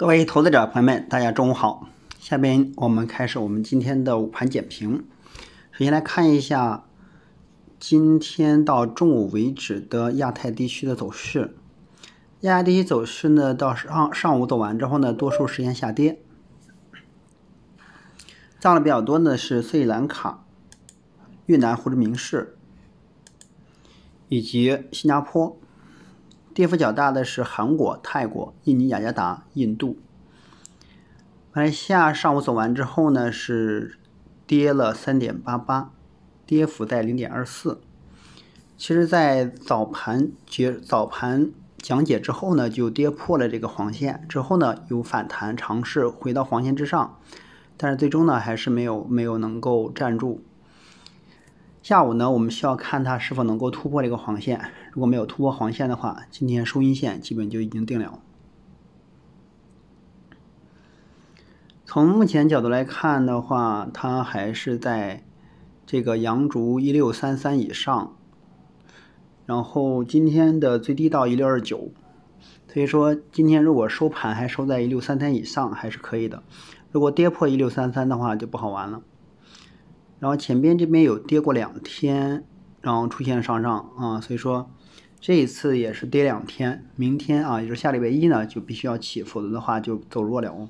各位投资者朋友们，大家中午好。下边我们开始我们今天的午盘点评。首先来看一下今天到中午为止的亚太地区的走势。亚太地区走势呢，到上上午走完之后呢，多数实现下跌。涨的比较多的是斯里兰卡、越南胡志明市以及新加坡。跌幅较大的是韩国、泰国、印尼、雅加达、印度。马来西亚上午走完之后呢，是跌了三点八八，跌幅在零点二四。其实，在早盘结早盘讲解之后呢，就跌破了这个黄线，之后呢有反弹尝试回到黄线之上，但是最终呢还是没有没有能够站住。下午呢，我们需要看它是否能够突破这个黄线。如果没有突破黄线的话，今天收阴线基本就已经定了。从目前角度来看的话，它还是在这个阳烛一六三三以上，然后今天的最低到一六二九，所以说今天如果收盘还收在一六三三以上还是可以的。如果跌破一六三三的话，就不好玩了。然后前边这边有跌过两天，然后出现上涨啊，所以说这一次也是跌两天，明天啊，也就是下礼拜一呢就必须要起，否则的话就走弱了。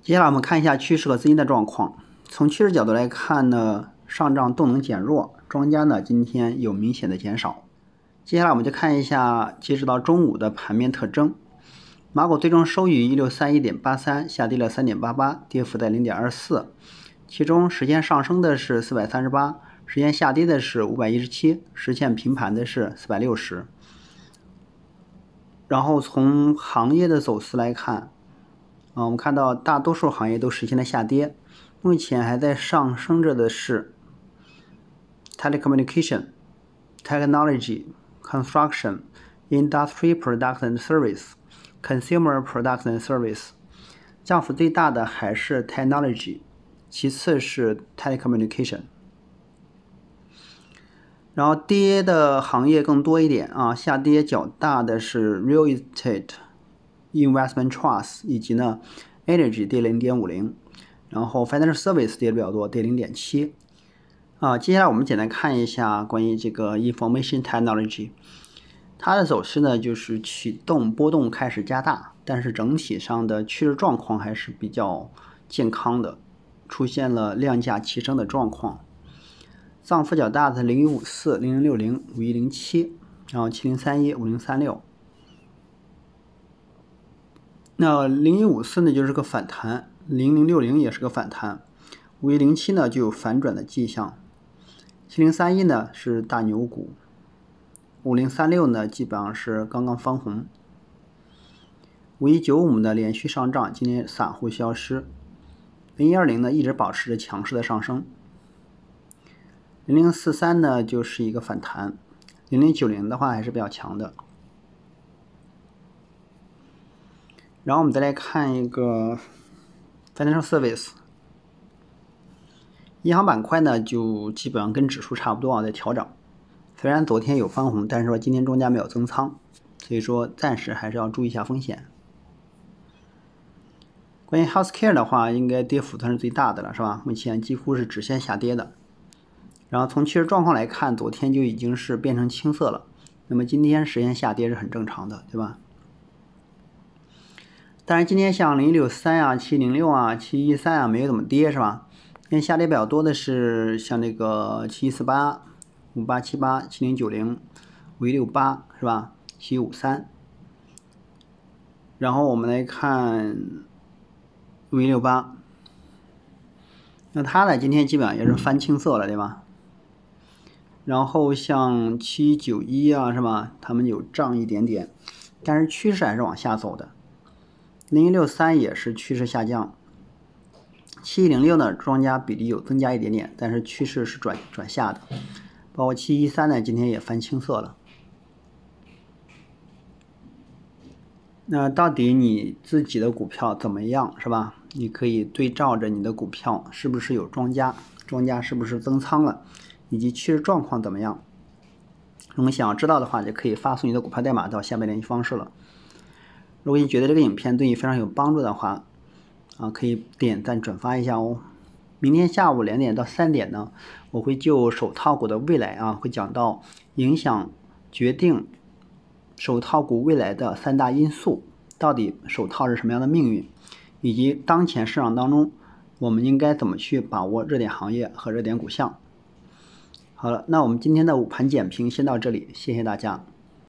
接下来我们看一下趋势和资金的状况。从趋势角度来看呢，上涨动能减弱，庄家呢今天有明显的减少。接下来我们就看一下截止到中午的盘面特征。马股最终收于一六三一点八三，下跌了三点八八，跌幅在零点二四。其中实现上升的是四百三十八，实现下跌的是五百一十七，实现平盘的是四百六十。然后从行业的走势来看，啊，我们看到大多数行业都实现了下跌，目前还在上升着的是 telecommunication、technology、construction、industry product and service、consumer product and service，降幅最大的还是 technology。其次是 telecommunication，然后跌的行业更多一点啊，下跌较大的是 real estate、investment trust 以及呢 energy 跌零点五零，然后 financial service 跌的比较多，跌零点七。啊，接下来我们简单看一下关于这个 information technology，它的走势呢就是启动波动开始加大，但是整体上的趋势状况还是比较健康的。出现了量价齐升的状况，涨幅较大的零一五四、零零六零、五一零七，然后七零三一、五零三六。那零一五四呢，就是个反弹；零零六零也是个反弹；五一零七呢，就有反转的迹象；七零三一呢是大牛股；五零三六呢基本上是刚刚翻红；五一九五呢连续上涨，今天散户消失。零一二零呢一直保持着强势的上升，零零四三呢就是一个反弹，零零九零的话还是比较强的。然后我们再来看一个 financial service，银行板块呢就基本上跟指数差不多啊，在调整。虽然昨天有翻红，但是说今天庄家没有增仓，所以说暂时还是要注意一下风险。关于 healthcare 的话，应该跌幅算是最大的了，是吧？目前几乎是直线下跌的。然后从趋势状况来看，昨天就已经是变成青色了，那么今天实现下跌是很正常的，对吧？但是今天像零六三啊、七零六啊、七一三啊，没有怎么跌，是吧？今天下跌比较多的是像这个七一四八、五八七八、七零九零、五一六八，是吧？七一五三。然后我们来看。五一六八，那它呢？今天基本上也是翻青色了，对吧？然后像七九一啊，是吧？他们有涨一点点，但是趋势还是往下走的。零一六三也是趋势下降。七零六呢，庄家比例有增加一点点，但是趋势是转转下的。包括七一三呢，今天也翻青色了。那到底你自己的股票怎么样，是吧？你可以对照着你的股票是不是有庄家，庄家是不是增仓了，以及趋势状况怎么样。如果想要知道的话，就可以发送你的股票代码到下面联系方式了。如果你觉得这个影片对你非常有帮助的话，啊，可以点赞转发一下哦。明天下午两点到三点呢，我会就手套股的未来啊，会讲到影响决定手套股未来的三大因素，到底手套是什么样的命运，以及当前市场当中我们应该怎么去把握热点行业和热点股项。好了，那我们今天的午盘简评先到这里，谢谢大家。